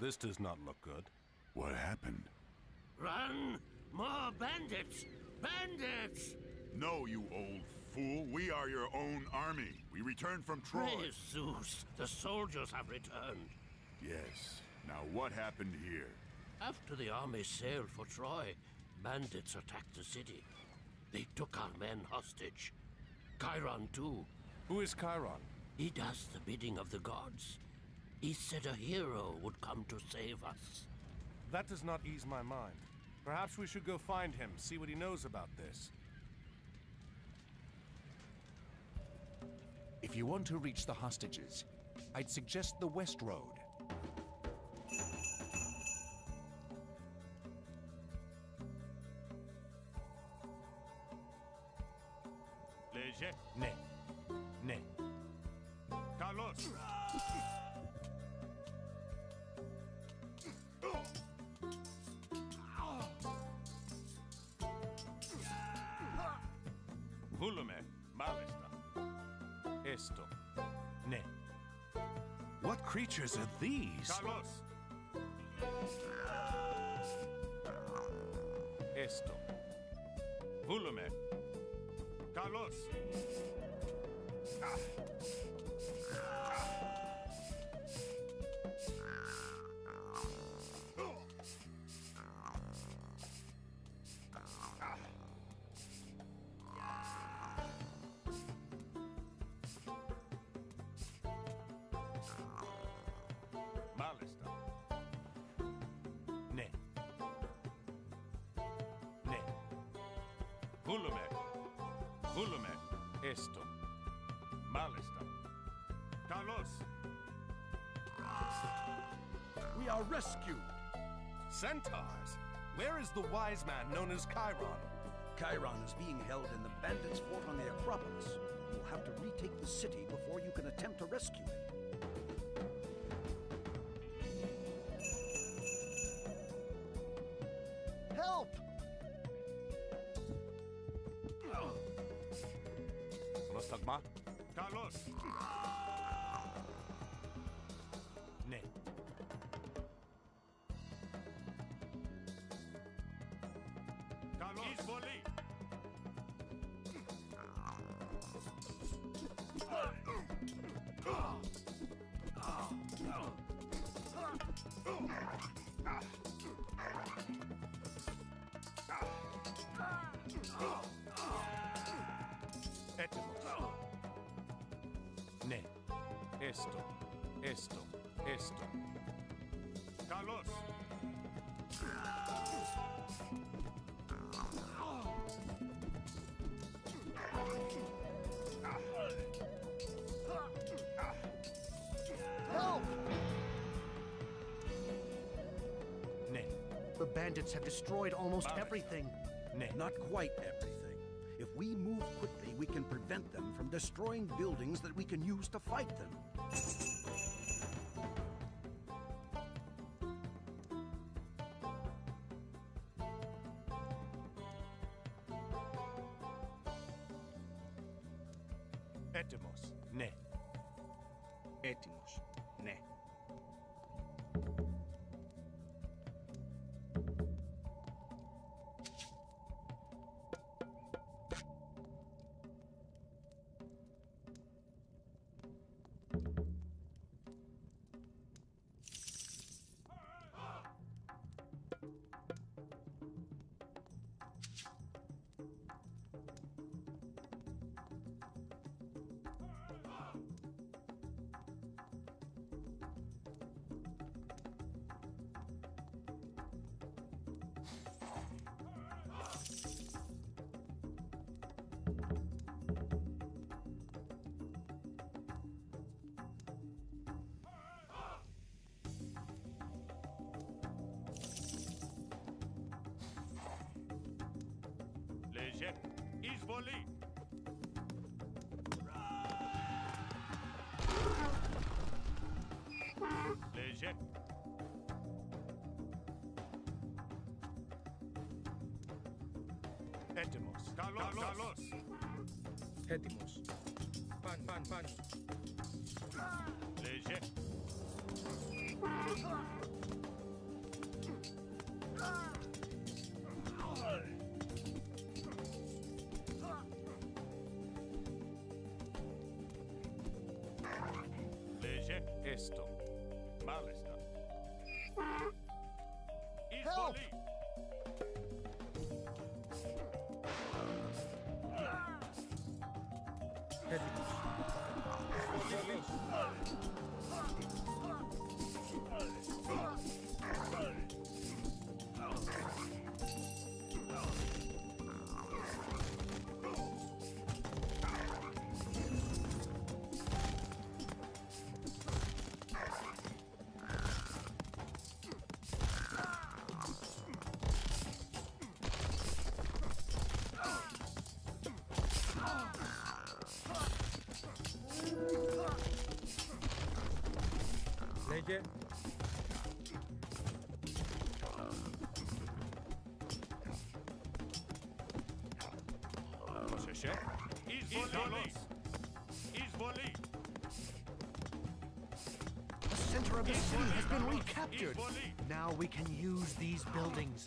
This does not look good. What happened? Run! More bandits! Bandits! No, you old fool. We are your own army. We returned from Troy. Praise Zeus! The soldiers have returned. Yes. Now what happened here? After the army sailed for Troy, bandits attacked the city. They took our men hostage. Chiron, too. Who is Chiron? He does the bidding of the gods. He said a hero would come to save us. That does not ease my mind. Perhaps we should go find him, see what he knows about this. If you want to reach the hostages, I'd suggest the West Road. Léger. Ne. Ne. Carlos. Ne. What creatures are these? Carlos. Esto. Hulume. Carlos. Malista. Hulume. Hulume. Esto. Malista. Carlos. We are rescued. Centaurs! Where is the wise man known as Chiron? Chiron is being held in the bandits' fort on the Acropolis. You'll have to retake the city before you can attempt to rescue him. Nostagma? Carlos. Ne. Carlos. Izvoli. Etimos. Ne. Esto. Esto. Esto. Carlos. Help! Ne. The bandits have destroyed almost everything. Ne. Not quite everything. If we move quickly, we can prevent them from destroying buildings that we can use to fight them. Izvoli. Léger. Etimos. Carlos. Carlos. Έτοιμος. Παν, παν, παν. Léger. Legge Alistair. Help! Help! The center of the city has been recaptured. Now we can use these buildings.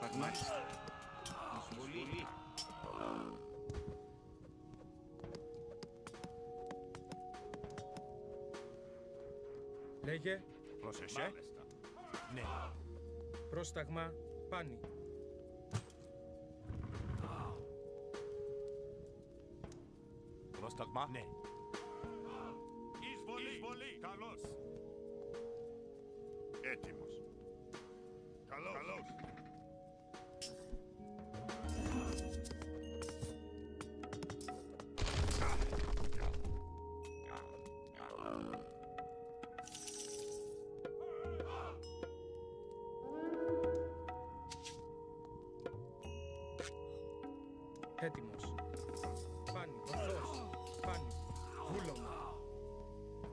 Πρόσταγμα. Εισβολή. Λέγε. Προσεχέ. Μάλιστα. Ναι. Πρόσταγμα. Πάνι. Πρόσταγμα. Ναι. Εισβολή. Εισβολή. Καλώς. Έτοιμος. Καλώς. Καλώς. Έτοιμος. Πάνι. ορθός. Φάνη, βούλωμε.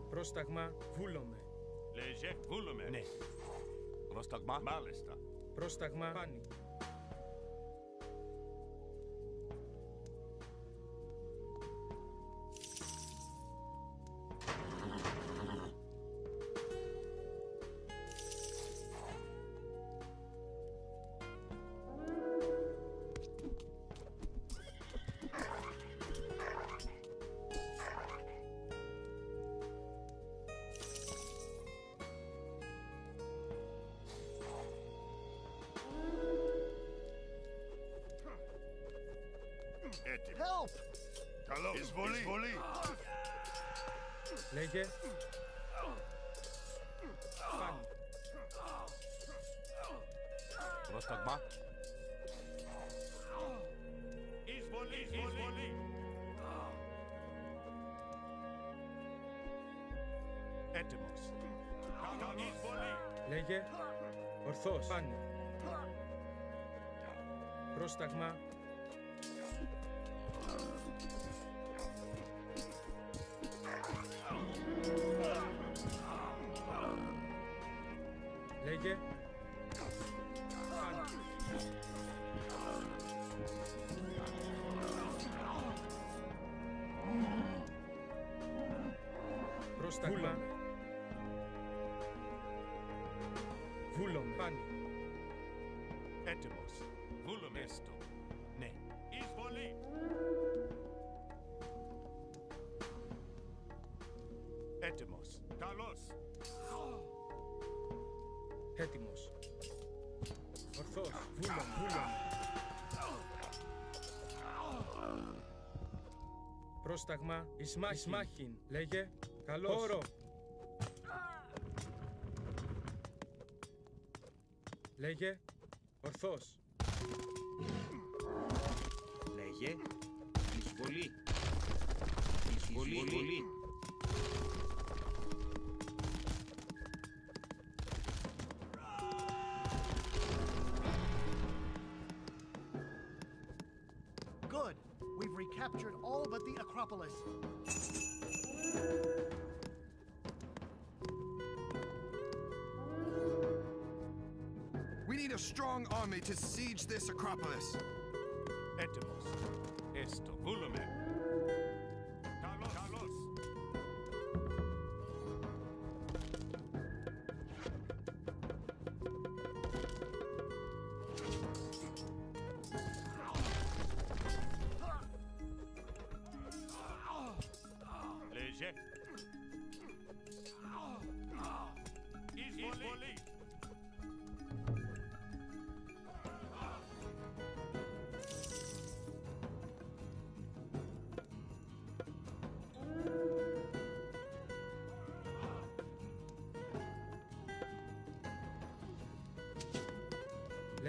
Πρόσταγμα, βούλωμε. Λεζέ, βούλωμε. Ναι. Πρόσταγμα. Μάλιστα. Πρόσταγμα, Πάνι. Έτοιμος. Help! Καλώς. Εισβολή. Εισβολή. Λέγε. Πάνι. Πρόσταγμα. Εισβολή. Εισβολή. Έτοιμος. Εισβολή. Λέγε. Ορθός. Πάνι. Πρόσταγμα. Λέγε. Πάνι. Πρόσταγμα. Έτοιμος. Καλώς. Έτοιμος. Ορθός. Βούλον, βούλον. Πρόσταγμα. Ισμάχιν. Ισμάχιν. Λέγε. Καλώς. Όρο. Λέγε. Ορθός. Λέγε. Εισβολή. Εισβολή. Εισβολή. Captured all but the Acropolis. We need a strong army to siege this Acropolis.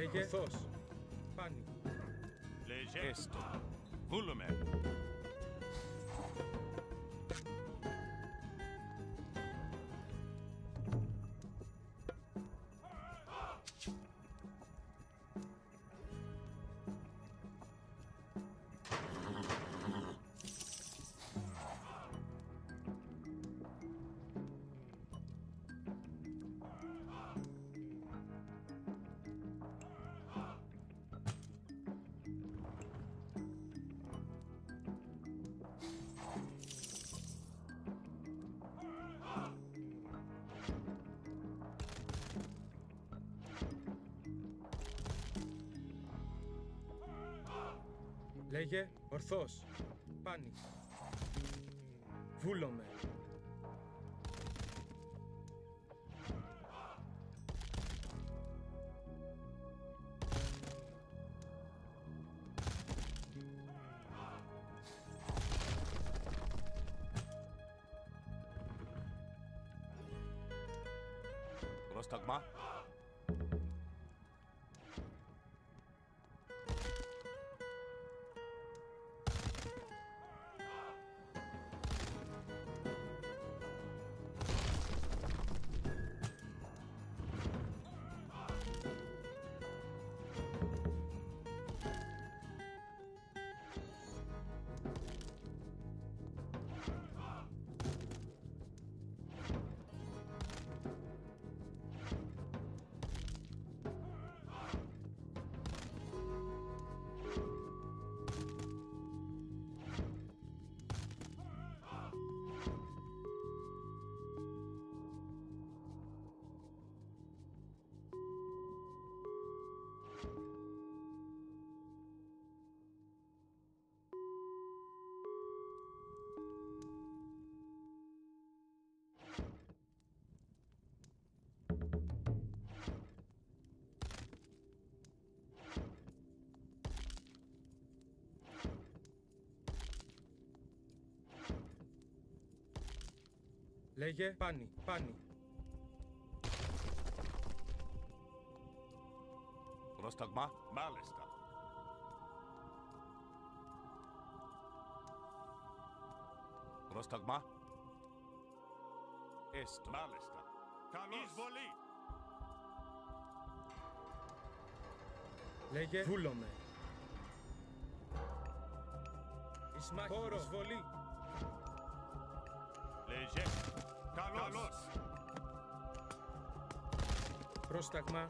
Λέγε ορθός. Πάνι. Léger. Λέγε ορθός. Πάνι. Βούλομαι. Πρόσταγμα. Λέγε πάνι. Πάνι. Πρόσταγμα. Μάλιστα. Πρόσταγμα. Έστω. Μάλιστα. Καλώς. Εισβολή. Λέγε βούλομαι. Ισμάχη. Χώρο. Εισβολή. Léger. Carlos! Prost takma.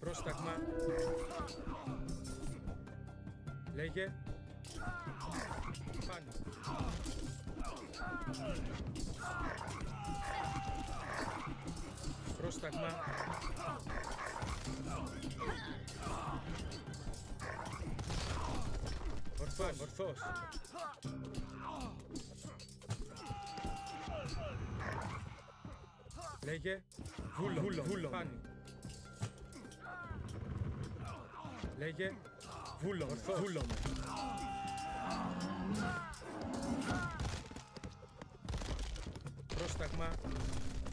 Prost takma. Lege. Πρόσταγμα. Ορθός, ορθός. Λέγε βούλο, βούλο, βούλο, πάνι. Λέγε βούλο, ορθός, βούλο. Πρόσταγμα,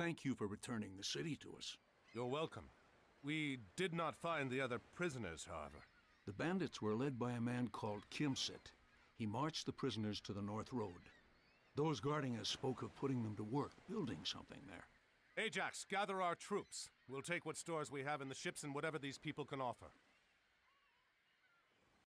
Thank you for returning the city to us. You're welcome. We did not find the other prisoners, however. The bandits were led by a man called Kimsit. He marched the prisoners to the North Road. Those guarding us spoke of putting them to work, building something there. Ajax, gather our troops. We'll take what stores we have in the ships and whatever these people can offer.